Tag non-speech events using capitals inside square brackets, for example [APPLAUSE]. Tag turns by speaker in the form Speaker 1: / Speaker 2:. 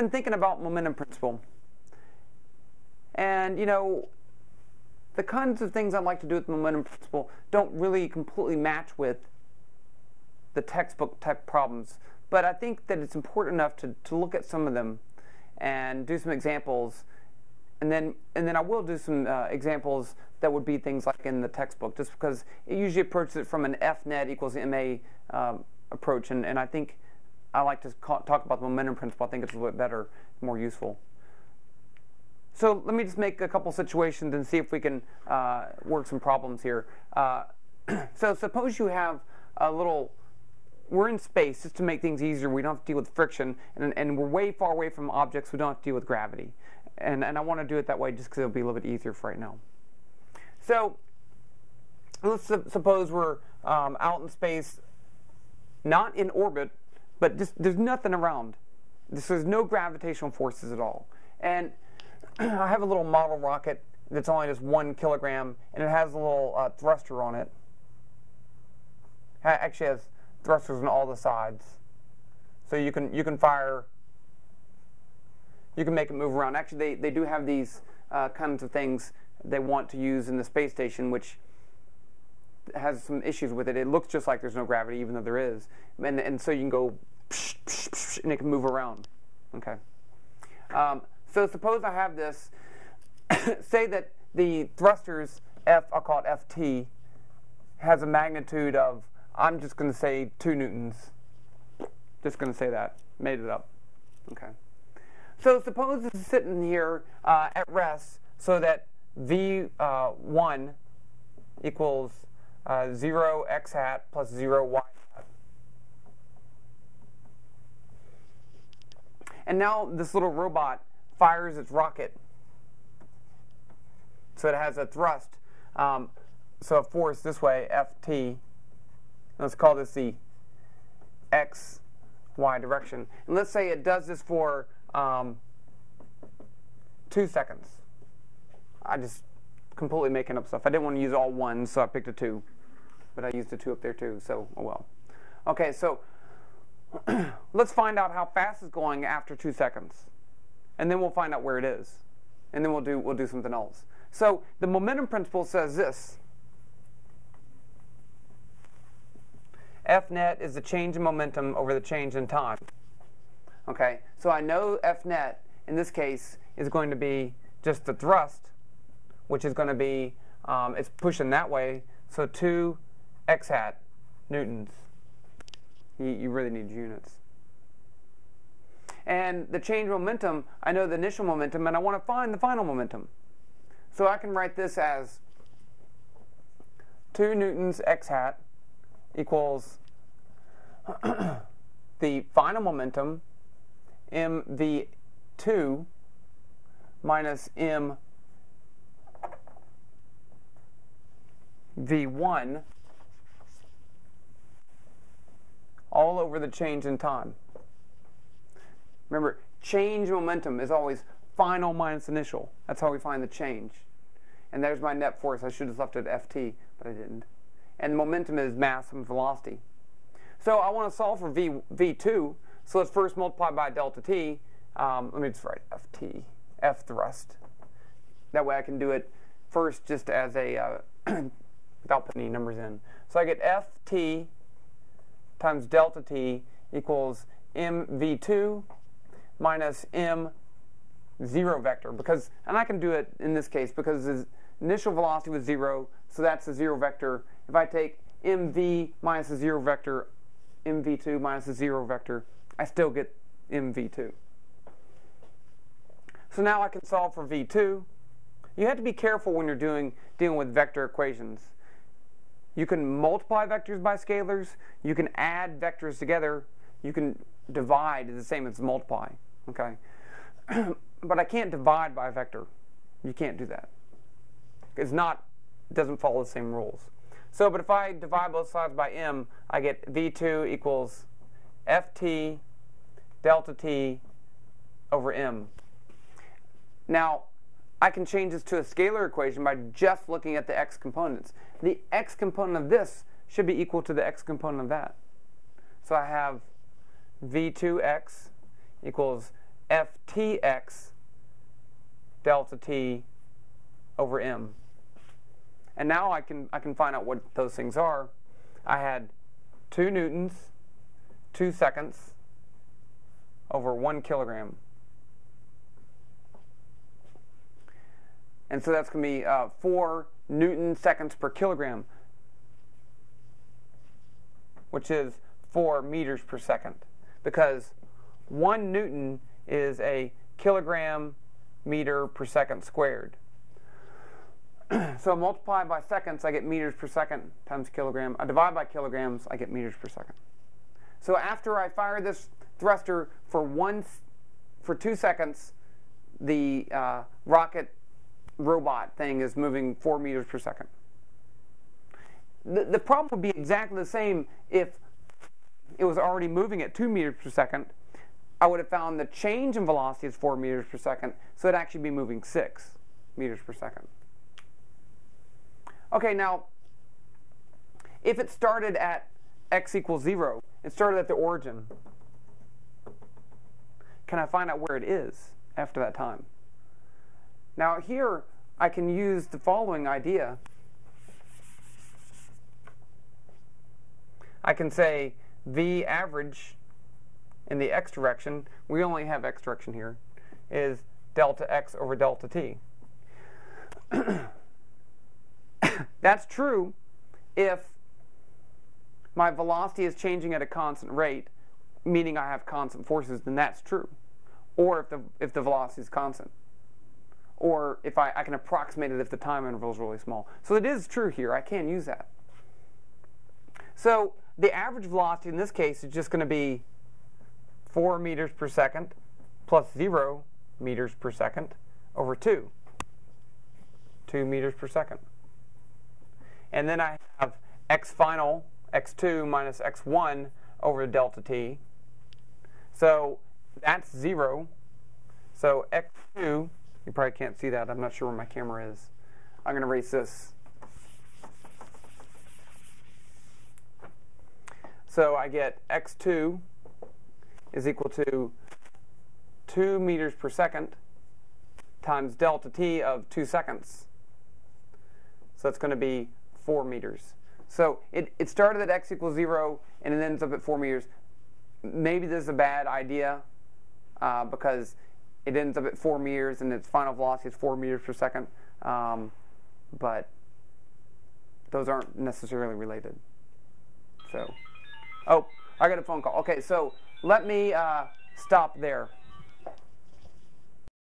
Speaker 1: been thinking about momentum principle. And, you know, the kinds of things I'd like to do with momentum principle don't really completely match with the textbook type problems. But I think that it's important enough to, to look at some of them and do some examples. And then, and then I will do some uh, examples that would be things like in the textbook, just because it usually approaches it from an FNet equals MA um, approach. And, and I think I like to talk about the momentum principle. I think it's a little bit better, more useful. So let me just make a couple situations and see if we can uh, work some problems here. Uh, [CLEARS THROAT] so suppose you have a little, we're in space just to make things easier. We don't have to deal with friction, and, and we're way far away from objects. We don't have to deal with gravity. And, and I want to do it that way just because it'll be a little bit easier for right now. So let's su suppose we're um, out in space, not in orbit, but just there's nothing around. There's no gravitational forces at all. And [CLEARS THROAT] I have a little model rocket that's only just one kilogram, and it has a little uh, thruster on it. It actually has thrusters on all the sides, so you can you can fire. You can make it move around. Actually, they, they do have these uh, kinds of things they want to use in the space station, which has some issues with it. It looks just like there's no gravity, even though there is, and and so you can go, psh, psh, and it can move around. Okay. Um, so suppose I have this, [COUGHS] say that the thrusters F, I'll call it Ft, has a magnitude of, I'm just going to say 2 newtons. Just going to say that. Made it up. Okay. So suppose it's sitting here uh, at rest so that V1 uh, equals uh, 0 x hat plus 0 y hat. And now this little robot fires its rocket. So it has a thrust. Um, so a force this way, Ft. Let's call this the x, y direction. And let's say it does this for um, two seconds. I just completely making up stuff. I didn't want to use all ones, so I picked a two. But I used a two up there too, so oh well. Okay, so [CLEARS THROAT] let's find out how fast it's going after two seconds and then we'll find out where it is. And then we'll do, we'll do something else. So the momentum principle says this. F net is the change in momentum over the change in time. Okay, so I know F net in this case is going to be just the thrust, which is going to be, um, it's pushing that way, so 2 x hat newtons. You, you really need units. And the change momentum, I know the initial momentum, and I want to find the final momentum. So I can write this as 2 newtons x hat equals [CLEARS THROAT] the final momentum mv2 minus m v1 all over the change in time. Remember, change momentum is always final minus initial. That's how we find the change. And there's my net force. I should have left it Ft, but I didn't. And momentum is mass and velocity. So I want to solve for v, V2. So let's first multiply by delta T. Um, let me just write Ft, F thrust. That way I can do it first just as a, uh, [CLEARS THROAT] without putting any numbers in. So I get Ft times delta T equals mv2 minus m zero vector because, and I can do it in this case because the initial velocity was zero, so that's a zero vector. If I take mv minus a zero vector, mv2 minus a zero vector, I still get mv2. So now I can solve for v2. You have to be careful when you're doing dealing with vector equations. You can multiply vectors by scalars. You can add vectors together. You can divide the same as multiply. Okay, [CLEARS THROAT] but I can't divide by a vector. You can't do that. It's not doesn't follow the same rules. So, but if I divide both sides by m, I get v2 equals ft delta t over m. Now, I can change this to a scalar equation by just looking at the x components. The x component of this should be equal to the x component of that. So I have v2x equals ftx delta t over m. And now I can, I can find out what those things are. I had 2 newtons, 2 seconds over 1 kilogram. And so that's going to be uh, 4 newton seconds per kilogram, which is 4 meters per second. Because 1 newton is a kilogram meter per second squared. [CLEARS THROAT] so multiply by seconds, I get meters per second times kilogram. I divide by kilograms, I get meters per second. So after I fire this thruster for one, for two seconds, the uh, rocket robot thing is moving four meters per second. The, the problem would be exactly the same if it was already moving at two meters per second. I would have found the change in velocity is four meters per second, so it'd actually be moving six meters per second. Okay, now, if it started at x equals zero, it started at the origin, can I find out where it is after that time? Now here, I can use the following idea. I can say v average in the x direction, we only have x direction here, is delta x over delta t. [COUGHS] That's true if my velocity is changing at a constant rate, meaning I have constant forces, then that's true. Or if the, if the velocity is constant. Or if I, I can approximate it if the time interval is really small. So it is true here. I can use that. So the average velocity in this case is just going to be 4 meters per second plus 0 meters per second over 2. 2 meters per second. And then I have x final, x2 minus x1 over delta t. So that's 0. So x2, you probably can't see that. I'm not sure where my camera is. I'm going to erase this. So I get x2 is equal to 2 meters per second times delta t of 2 seconds. So that's going to be 4 meters. So it, it started at x equals 0 and it ends up at 4 meters. Maybe this is a bad idea uh, because it ends up at 4 meters and its final velocity is 4 meters per second. Um, but those aren't necessarily related. So, oh, I got a phone call. Okay, so let me uh, stop there.